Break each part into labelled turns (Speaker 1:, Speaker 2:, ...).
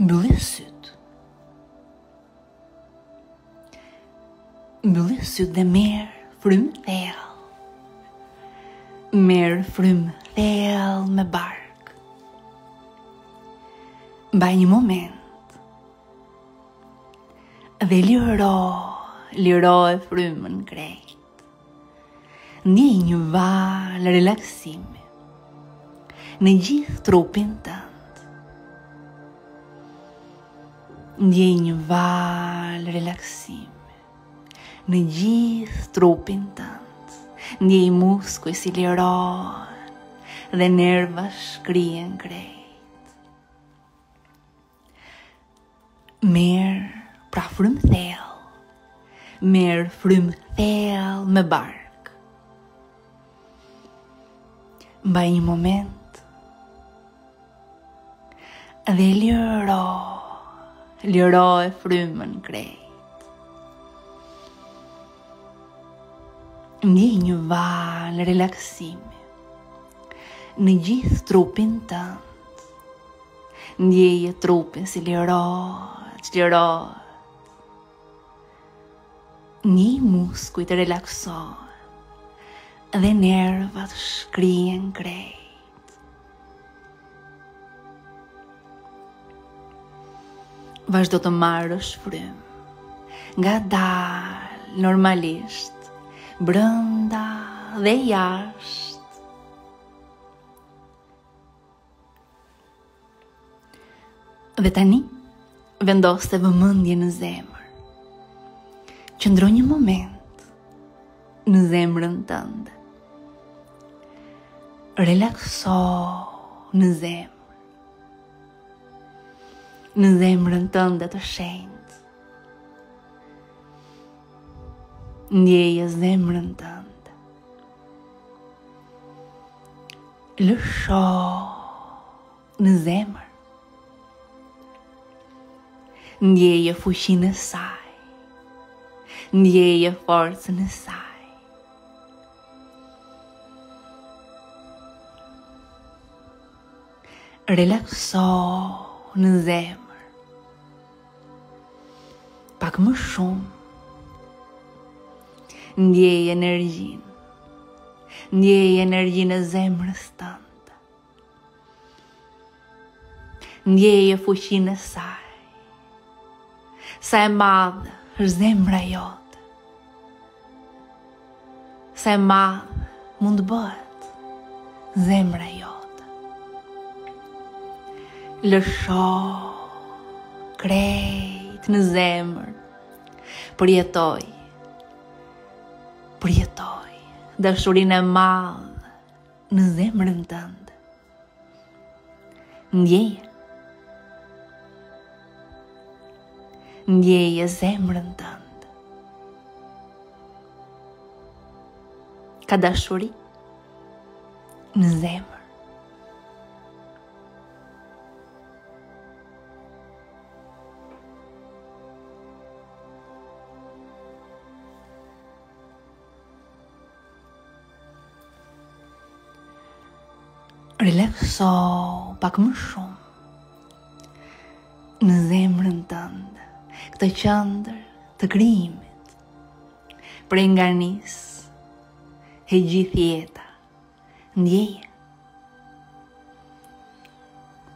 Speaker 1: Mbylli sytë. Mbylli sytë dhe merr frymë thellë. Merr frymë thellë me bark. Mbaje një moment dhe liro, liroje frymën krejt. Ndjej një valë relaksimi në gjithë trupin tënd. Ndjej një valë relaksimi në gjithë trupin tënd. Ndjej muskujt si lirohen dhe nervat shkrihen krejt. Merr pra frymë thellë. Merr frymë thellë me bark. Mbaje një moment. Dhe liro. Liroje frymën krejt. Ndjej një valë relaksimi në gjithë trupin tënd. Ndjeje trupin si lirohet, çlirohet. Ndjej muskujt të relaksohen dhe nervat shkrihen krejt. Vazhdo të marrësh frymë, ngadalë normalisht, brenda dhe jashtë. Dhe tani, vendose vëmendjen në zemër. Qëndro një moment në zemrën tënde. Relaksohu në zemër. Në zemrën tënde të shenjtë. ndjeje zemrën tënde. Lëshohu në zemër. Ndjeje fuqinë e saj. Ndjeje forcën e saj. Relaksohu në zemër. Pak më shumë. Ndjej energjinë. Ndjej energjinë e zemrës tënde. Ndjeje fuqinë e saj. Sa e madhe është zemra jote. Sa e madhe mund të bëhet zemra jote. Lësho krejt në zemër. Përjetoje. Përjetoje dashurinë e madhe në zemrën tënde. Ndjeje. Ndjeje zemrën tënde. Ka dashuri në zemër. Relakso pak më shumë në zemrën tënde, këtë qendër të krijimit, prej nga nis e gjithë jeta, ndjeje,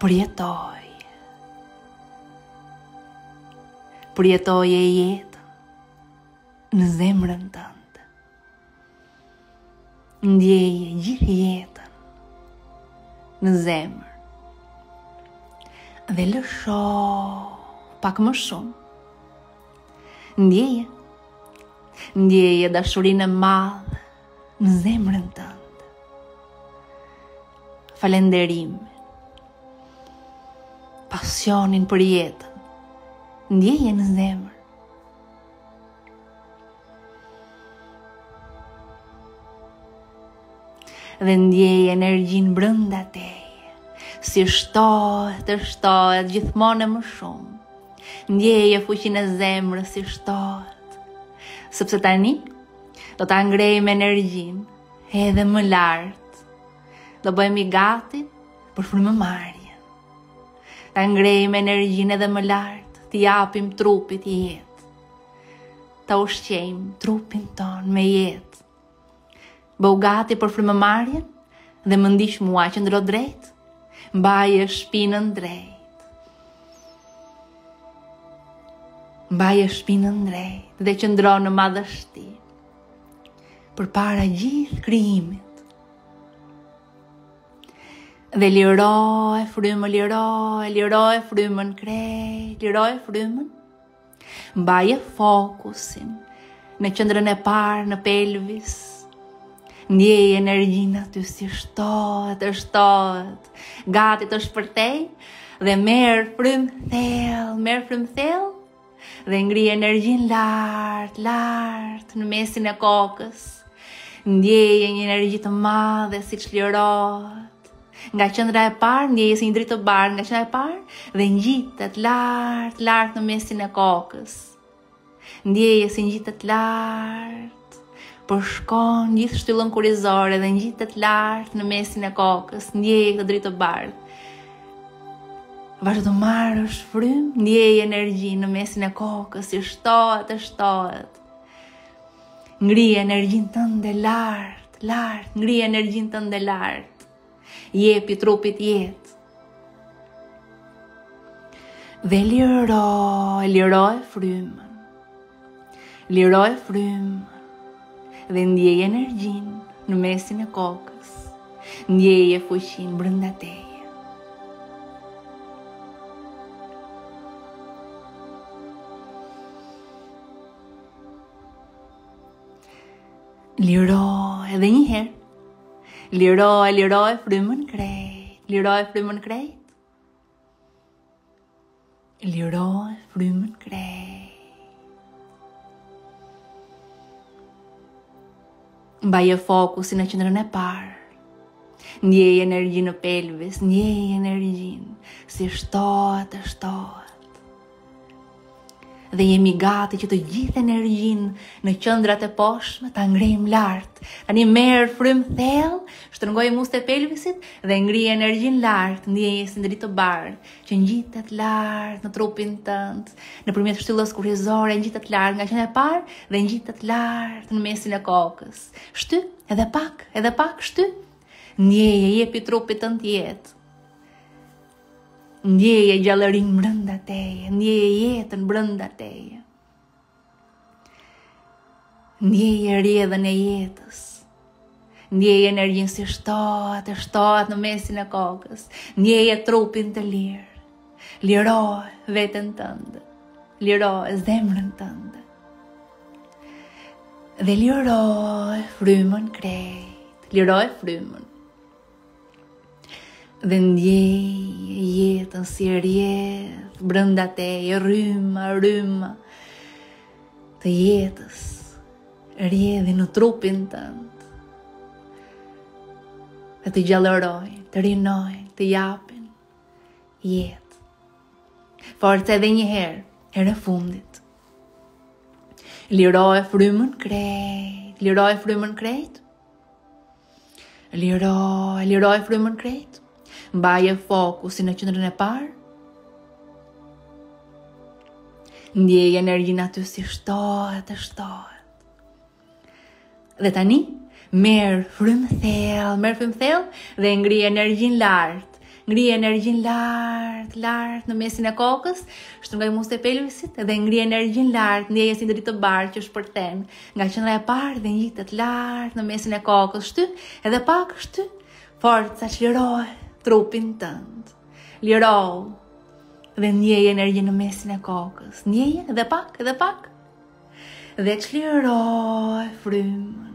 Speaker 1: përjetoje, përjetoje jetën, në zemrën tënde. Ndjeje gjithë jetën në zemër. Dhe lësho pak më shumë. Ndjeje. Ndjeje dashurinë e madhe në zemrën tënde. Falënderimin. Pasionin për jetën. Ndjeje në zemër. dhe ndjeje energjinë brenda teje, si shtohet e shtohet gjithmonë e më shumë, ndjeje fuqinë e zemrës si shtohet, sepse tani do ta ngrejmë energjinë edhe më lart, do bëhemi gati për frymëmarrje. Ta ngrejmë energjinë edhe më lart, t'i japim trupit jetë. Ta ushqejmë trupin tonë me jetë. Bëhu gati për frymëmarrjen dhe më ndiq mua, qëndro drejt. Mbaje shpinën drejt. Mbaje shpinën drejt dhe qëndro në madhështi. Përpara gjithë krijimit. Dhe liroje frymën, liroje liroje frymën krejt, liroje frymën. Mbaje fokusin në qendrën e parë në pelvis. Ndjeje energjinë aty si shtohet e shtohet. Gati të shpërthejë dhe merr frymë thellë, merr frymë thellë Dhe ngri energjinë lart, lart në mesin e kokës. Ndjeje një energji të madhe si çlirohet. Nga qendra e parë ndjeje si një dritë të bardhë nga qendra e parë dhe ngjitet lart, lart në mesin e kokës. Ndjeje si ngjitet lart përshkon gjithë shtyllën kurrizore dhe ngjitet lart në mesin e kokës, ndjeje këtë dritë të bardhë. Vazhdo të marrësh frymë, ndjeje energjinë në mesin e kokës, si shtohet e shtohet. Ngrije energjinë tënde lart, lart, ngrije energjinë tënde lart. Jepi trupit jetë. Dhe liro, liroje frymën. Liroje frymën. Dhe ndjeje energjinë në mesin e kokës. Ndjeje fuqinë brenda teje. Liro edhe një herë. Liro, liroje frymën krejt. Liroje frymën krejt. Liroje frymën krejt. Mbaje fokusin në qendrën e parë. Ndjej energjinë në pelvis, ndjej energjinë si shtohet e shtohet. dhe jemi gati që të gjithë energjinë në qendrat e poshtme ta ngrejmë lart. Tani merr frymë thellë, shtrëngoji muskujt e pelvisit dhe ngri energjinë lart, ndjeje si një dritë të bardhë që ngjitet lart në trupin tënd, nëpërmjet shtyllës kurrizore ngjitet lart nga qendra e parë dhe ngjitet lart në mesin e kokës. Shty edhe pak, edhe pak shty. Ndjeje, jepi trupit tënd jetë. Ndjeje gjallërinë brenda teje, ndjeje jetën brenda teje. Ndjeje rjedhën e jetës. Ndjeje energjinë si shtohet e shtohet në mesin e kokës. Ndjeje trupin të lirë. Liroje veten tënde. Liroje zemrën tënde. Dhe liroje frymën krejt. Liroje frymën. Dhe ndjej jetën si rrjedh brenda teje, rryma, rryma të jetës rrjedhin në trupin tënd dhe të gjallërojnë, të rinojnë, të japin jetë, forca edhe një herë, herë e fundit, liroje frymën krejt, liroje frymën krejt, Liroje, liroje frymën krejt, mbaje fokusin në qendrën e parë, ndjeje energjinë aty si shtohet e shtohet. Dhe tani, merr frymë thellë, merr frymë thellë dhe ngri energjinë lart, Ngri energjinë lart, lart në mesin e kokës, shtrëngoji muskujt e pelvisit dhe ngri energjinë lart, ndjeje si dritë të bardhë që shpërthen nga qendra e parë dhe ngjitet lart në mesin e kokës, shtyj, edhe pak shtyj. Forca çliroje trupin tënd. Lirohu dhe ndjeje energjinë në mesin e kokës. Ndjeje edhe pak, edhe pak. Dhe çliroje frymën.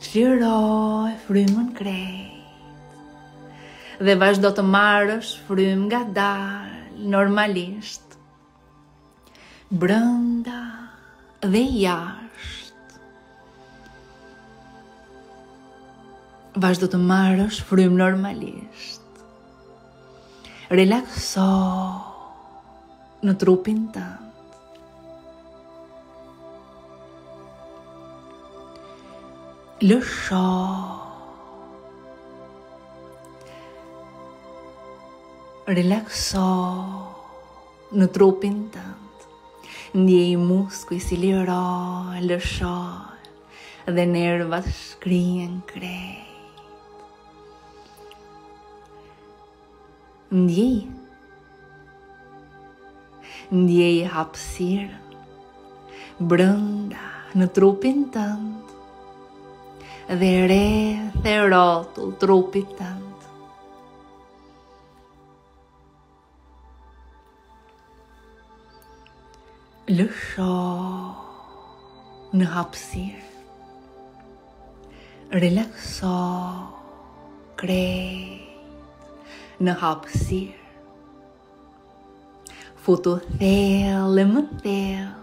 Speaker 1: Çliroje frymën krejt Dhe vazhdo të marrësh frymë ngadalë Normalisht Brenda dhe jashtë Vazhdo të marrësh frymë normalisht Relaksohu në trupin tënd. Lëshohu. Relaksohu në trupin tënd. Ndjeji muskujt si lirohen, lëshohen, dhe nervat shkrihen krejt. Ndjej. Ndjej hapësirë brenda në trupin tënd dhe rreth e rrotull trupit tënd. Lëshohu në hapësirë. Relaksohu krejt në hapësirë. Futu thellë e më thellë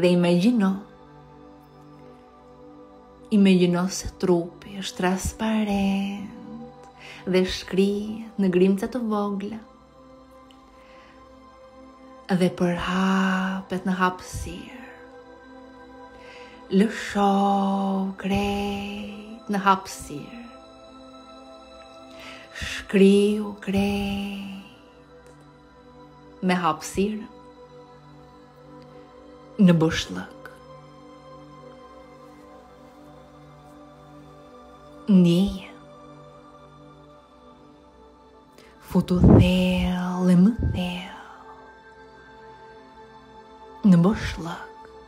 Speaker 1: dhe imagjino Imagjino se trupi është transparent dhe shkrihet në grimca të vogla dhe përhapet në hapësirë. Lëshohu krejt në hapësirë. Shkrihu krejt me hapësirë në boshllëk. Ndjeje. Futu thellë e më thellë në boshllëk.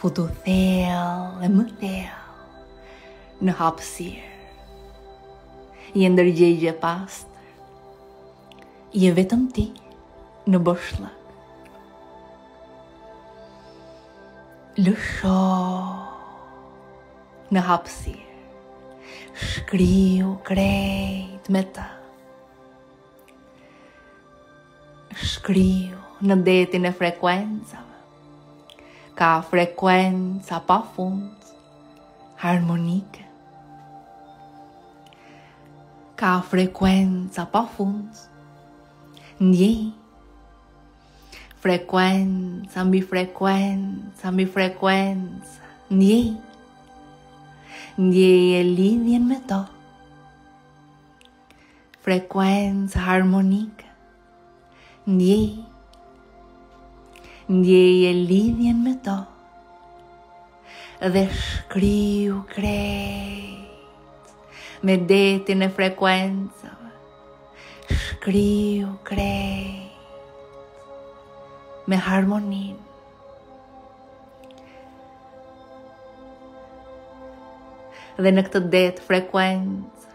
Speaker 1: Futu thellë e më thellë në hapësirë. Je ndërgjegje e pastër. Je vetëm ti në boshllëk. Lësho në hapësirë. Shkriu krejt me të. Shkriu në detin e frekuencave. Ka frekuenca pa fund, harmonike. Ka frekuenca pa fund, ndjeje. Frekuenca mbi frekuenca mbi frekuenca, ndjeje. Ndjeje lidhjen me to. Frekuenca harmonike. Ndjeje. Ndjeje lidhjen me to. Dhe shkriu krejt. Me detin e frekuencave. Shkriu krejt. Me harmoninë. Dhe në këtë det frekuencash.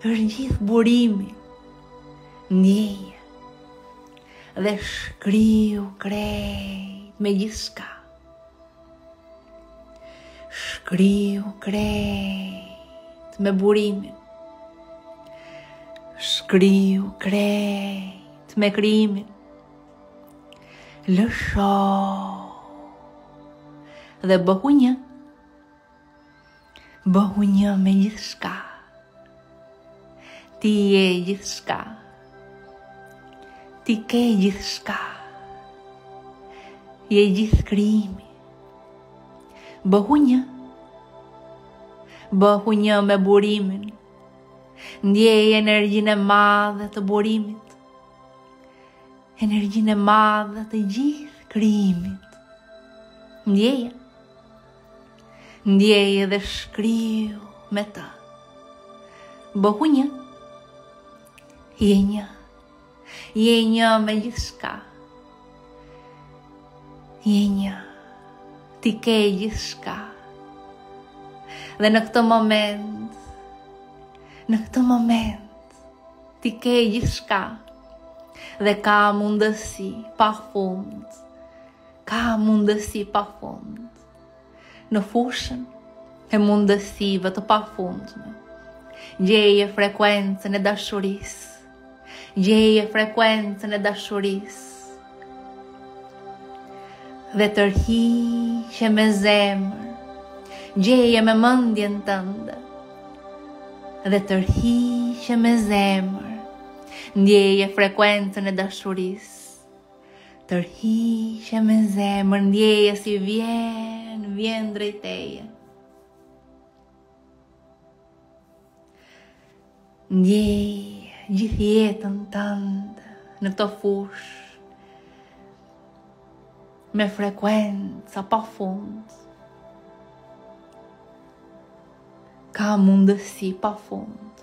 Speaker 1: Është gjithë burimi, ndjeje, dhe shkriu krejt me gjithçka. Shkriu krejt me burimin. Shkriu krejt me krijimin. Lësho dhe bëhu një Bëhu një me gjithçka. Ti je gjithçka. Ti ke gjithçka. Je gjithë krijimi. Bëhu një. Bëhu një me burimin. Ndjeje energjinë e madhe të burimit. Energjinë e madhe të gjithë krijimit. Ndjeje. Ndjeje dhe shkriu me të. Bëhu një. Je një. Je një me gjithçka. Je një. Ti ke gjithçka. Dhe në këtë moment, në këtë moment, ti ke gjithçka. Dhe ka mundësi pa fund, ka mundësi pa fund. Në fushën e mundësive të pafundme, gjeje frekuencën e dashurisë, gjeje frekuencën e dashurisë, dhe tërhiqe me zemër, gjeje me mendjen tënde, dhe tërhiqe me zemër, ndjeje frekuencën e dashurisë, Tërhiqe me zemër ndjeje si vjen, vjen drejt teje. Ndjej gjithë jetën tënde në këtë fushë me frekuenca pa fund. Ka mundësi pa fund.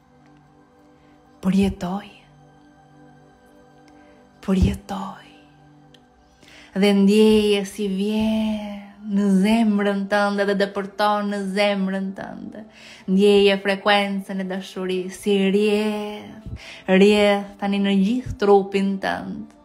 Speaker 1: Përjetoje. Përjetoje. Dhe ndjeje si vjen në zemrën tënde dhe depërton në zemrën tënde. Ndjeje frekuencën e dashurisë si rrjedh, rrjedh tani në gjithë trupin tënd.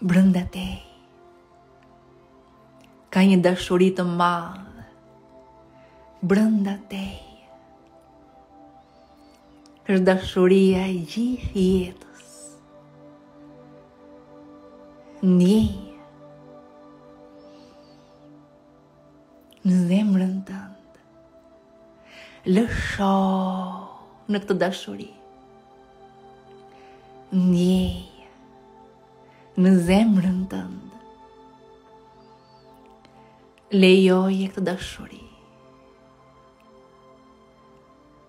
Speaker 1: Brenda teje ka një dashuri të madhe. Brenda teje është dashuria e gjithë jetës. Ndjeje në zemrën tënde. Lëshoje këtë dashuri. Ndjeje në zemrën tënde. Lejoje këtë dashuri.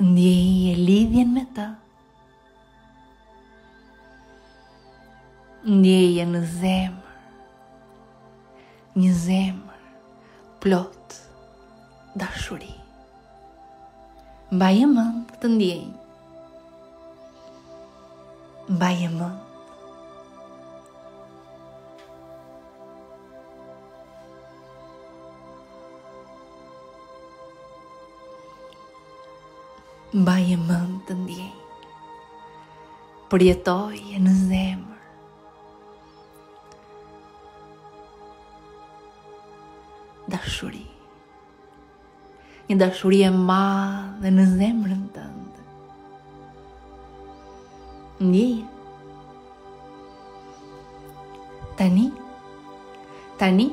Speaker 1: Ndjeje lidhjen me të. Ndjeje në zemër. Një zemër plot dashuri. Mbaje mend këtë ndjenjë. Mbaje mend. Mbaje mend këtë ndjenjë. Përjetoje në zemër. Dashuri. Një dashuri e madhe në zemrën tënde. Ndjeje. Tani. Tani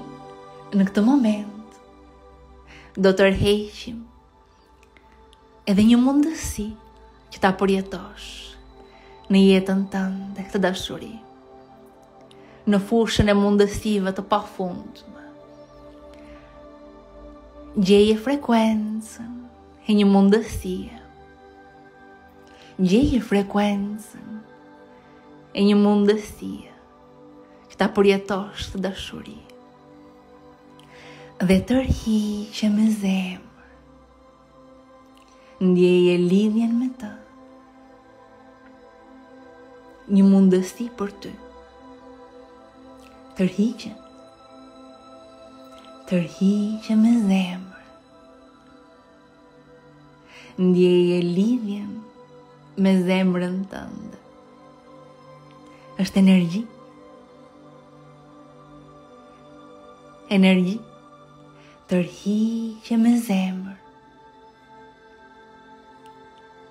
Speaker 1: në këtë moment do tërheqim Edhe një mundësi që ta përjetosh në jetën tënde këtë dashuri. Në fushën e mundësive të pafundme. Gjeje frekuencën e një mundësie. Gjeje frekuencën e një mundësie. Që ta përjetosh këtë dashuri Dhe tërhiqe me zemër Ndjeje lidhjen me të Një mundësi për ty Tërhiqe Tërhiqe me zemër Ndjeje lidhjen me zemrën tënde. Është energji. Energji tërhiqe me zemër.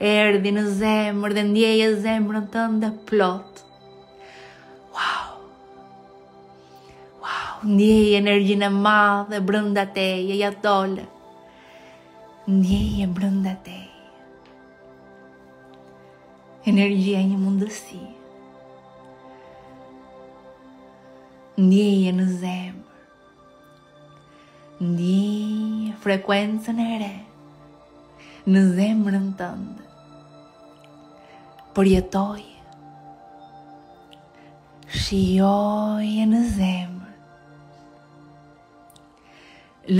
Speaker 1: Erdhi në zemër dhe ndjeje zemrën tënde plot. Wow! Wow! Ndjeje energjinë e madhe brenda teje, ja dole. Ndjeje brenda teje. Energjia e një mundësie. Ndjeje në zemër. Ndije frekuencën e re në zemrën tënde. Përjetoje, shijoje në zemër.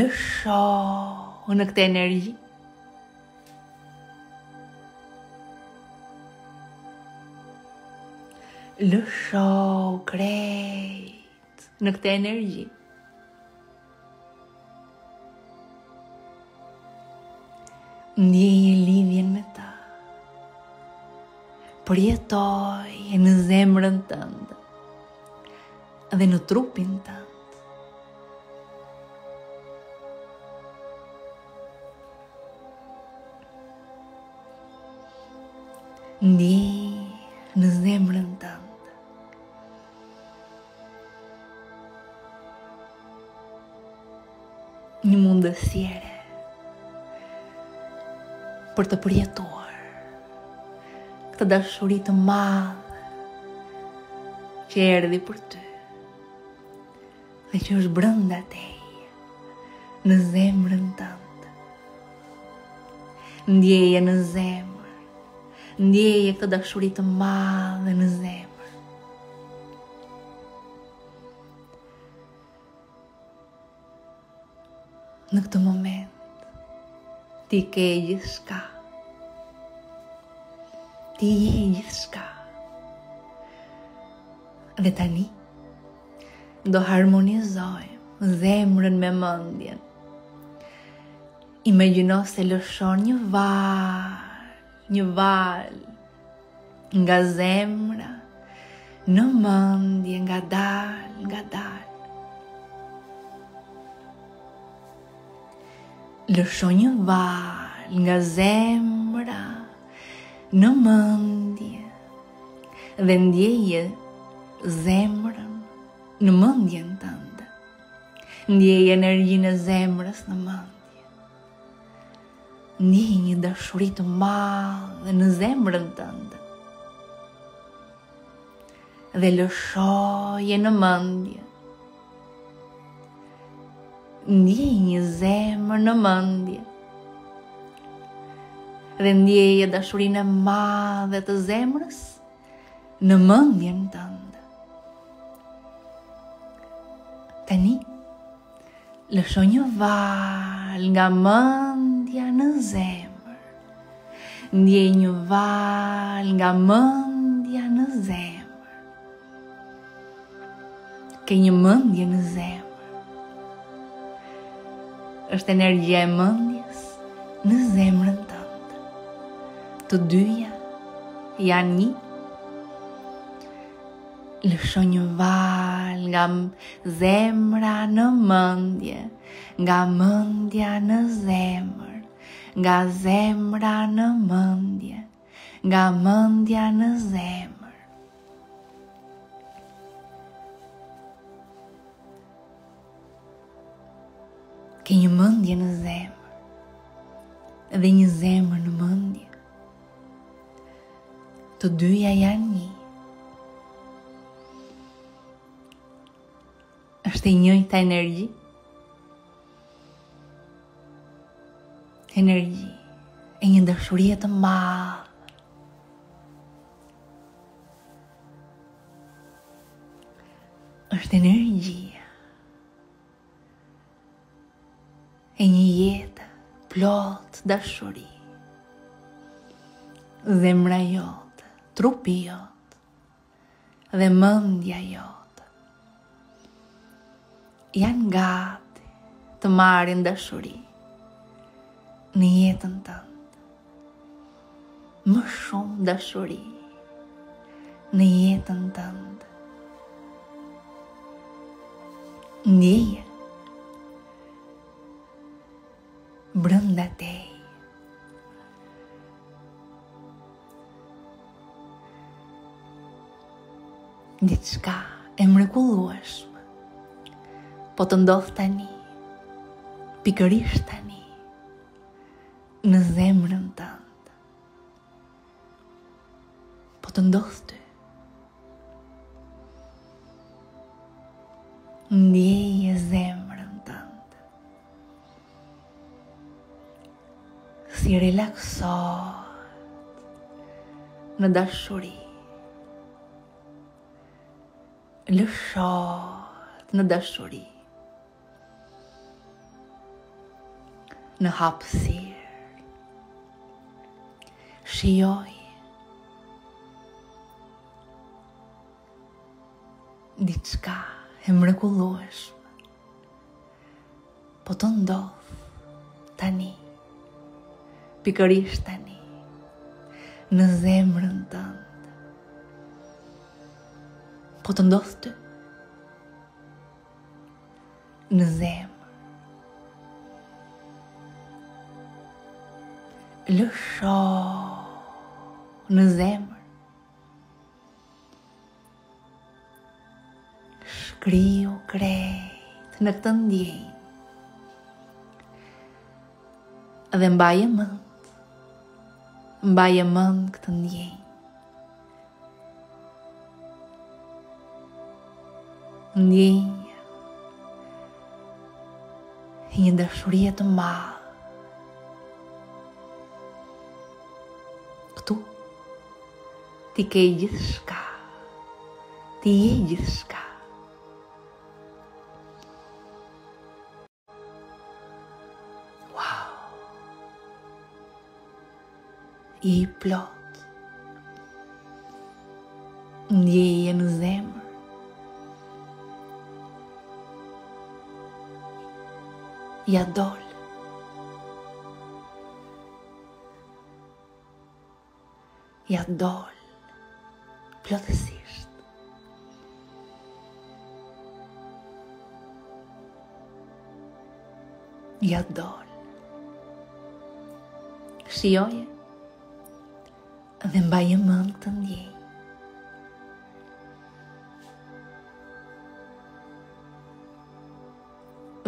Speaker 1: Lëshohu në këtë energji. Lëshohu krejt. në këtë energji. Ndjeje lidhjen me ta. Përjetoje në zemrën tënde dhe në trupin tënd. Ndjeje në zemrën tënde. Një mundësi e re për të përjetuar këtë dashuri të madhe që erdhi për ty. dhe që është brenda teje, në zemrën tënde. Ndjeje në zemër, ndjeje këtë dashuri të madhe në zemër. Në këtë moment ti ke gjithçka ti je gjithçka dhe tani Do harmonizojmë zemrën me mendjen. Imagjino se lëshon një valë, një valë nga zemra në mendje ngadalë, ngadalë. Lësho një valë nga zemra në mendje dhe ndjeje zemrën në mendjen tënde. Ndjeje energjinë e zemrës në mendje. Ndjeje një dashuri të madhe në zemrën tënde. Dhe lëshoje në mendje Ndjej një zemër në mendje. Dhe ndjeje dashurinë e madhe të zemrës në mendjen tënde. Tani lësho një valë nga mendja në zemër. Ndjej një valë nga mendja në zemër Ke një mendje në zemër. Është energjia e mendjes në zemrën tënde. Të dyja janë një. Lësho një valë nga zemra në mendje, nga mendja në zemër, nga zemra në mendje. Nga mendja në zemër. Ke një mendje në zemër dhe një zemër në mendje. Të dyja janë një Është e njëjta energji. Energji e një dashurie të madhe. Është energjia e një jete plot dashuri. Zemra jote, trupi jot, Dhe mendja jote. Janë gati të marrin dashuri në jetën tënde. Më shumë dashuri në jetën tënde. Ndjeje. Brenda teje. Diçka e mrekullueshme. Po të ndodh tani. Pikërisht tani. Në zemrën tënde. Po të ndodh ty. Ndjeje zemrën tënde. Si relaksohet në dashuri. Lëshohet në dashuri. Në hapësirë Shijoje Diçka e mrekullueshme Po të ndodh Tani Pikërisht tani në zemrën tënde. Po të ndodh ty, në zemër. Lësho në zemër. Shkriu krejt në këtë ndjenjë. Dhe mbaje mend, mbaje mend këtë ndjenjë. Ndjenjë e një dashurie të madhe. Këtu ti ke gjithçka, ti je gjithçka. Wow. I plotë. Ndjeje në zemër. Ia dole. Ja dol plotësisht. Ja dol. Shijoje dhe mbaje mend këtë ndjenjë.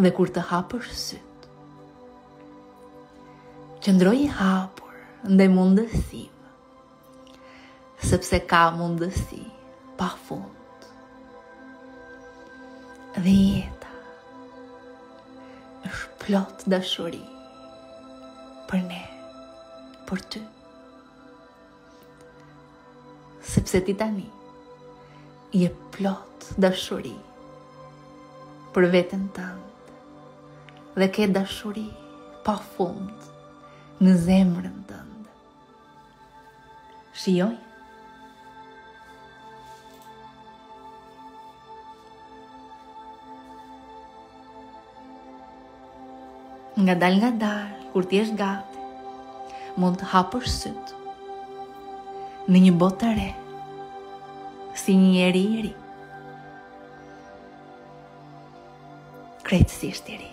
Speaker 1: Dhe kur të hapësh sytë, qëndro i hapur ndaj mundësive, sepse ka mundësi pa fund. Dhe jeta është plot dashuri për ne, për ty. Sepse ti tani je plot dashuri për veten tënde dhe ke dashuri pa fund në zemrën tënde. Shijoje. Ngadalë ngadalë, kur të jesh gati, mund të hapësh sytë në një botë të re, si një njeri i ri. Krejtësisht i ri.